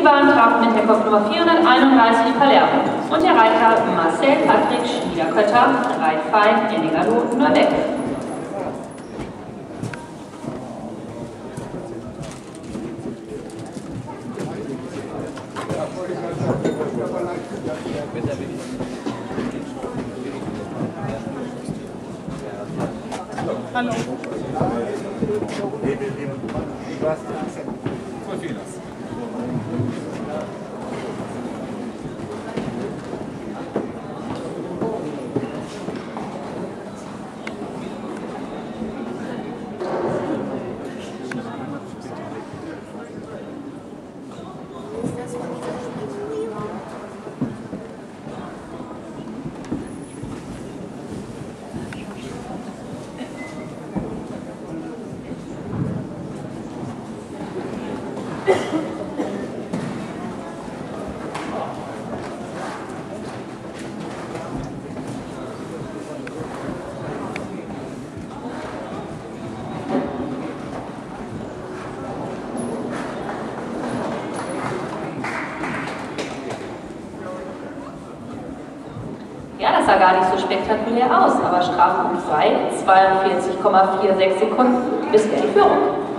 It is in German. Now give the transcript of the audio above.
Die Bahn traf mit Heckhoff-Nummer 431 Palermo und der Reiter Marcel Patrick Schniederkötter reiht fein Ennigerloh Nürnberg. Hallo. Ja, das sah gar nicht so spektakulär aus, aber Strafpunkt 2, 42,46 Sekunden bis in die Führung.